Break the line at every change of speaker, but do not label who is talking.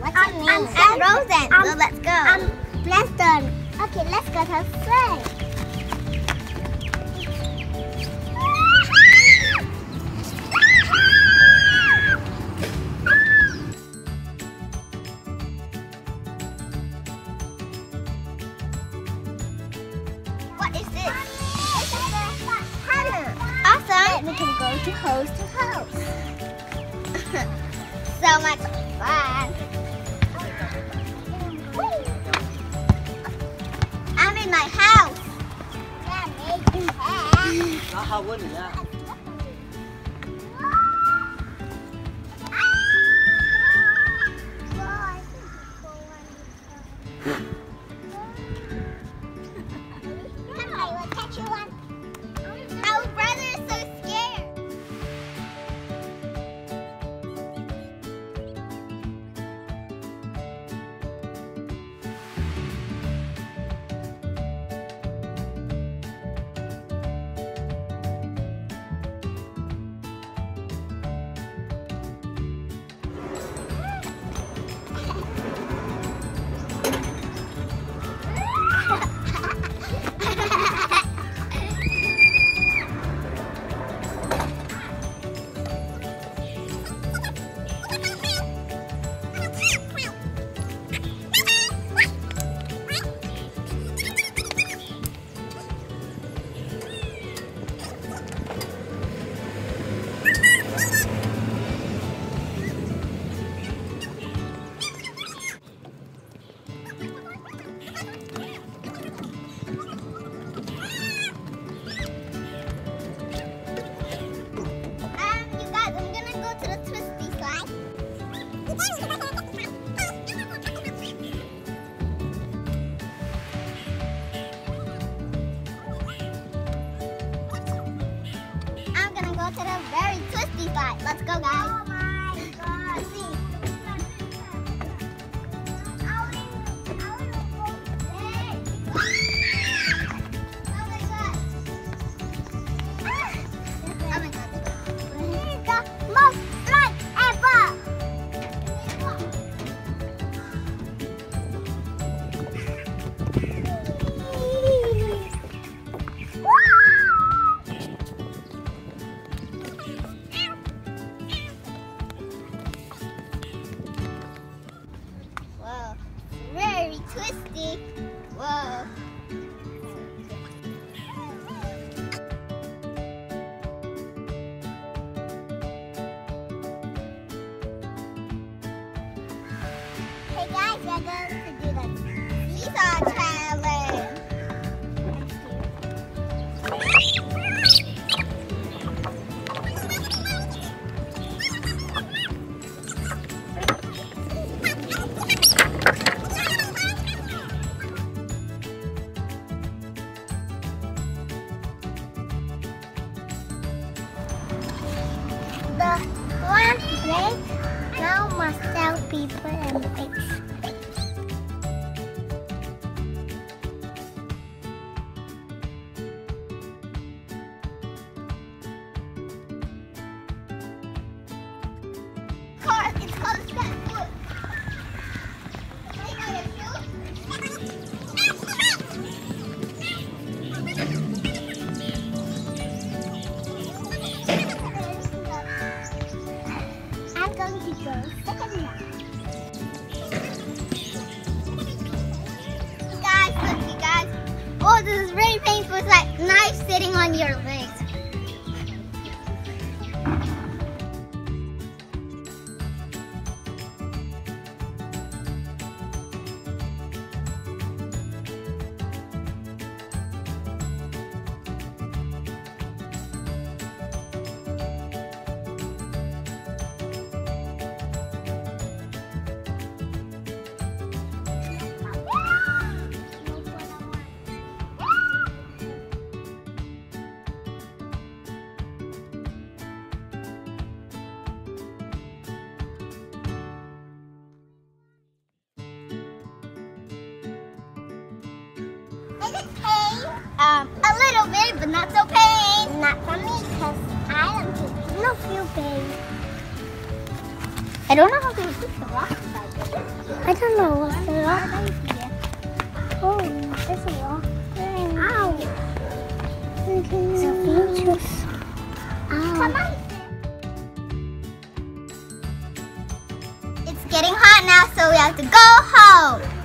What's um, your name? I'm, I'm
Rosanne. Um, well, let's go. Um,
I'm Preston. Okay, let's go to play.
What is this?
Awesome. We can go to house to house.
so much fun.
他问你啊。
I'm gonna go to the very twisty slide. Let's go, guys.
The last break now must tell people and eggs. Guys,
look, you guys. Oh, this is really painful. It's like knife sitting on your legs.
Is it pain?
Um, a little bit, but not so pain.
Not for me, because I don't feel, pain.
I don't know how to put the rock side.
I don't know what's the rock. Oh, there's a rock there. Ow.
It's
a dangerous.
Ow. Come
on.
It's getting hot now, so we have to go home. All right, let's get home.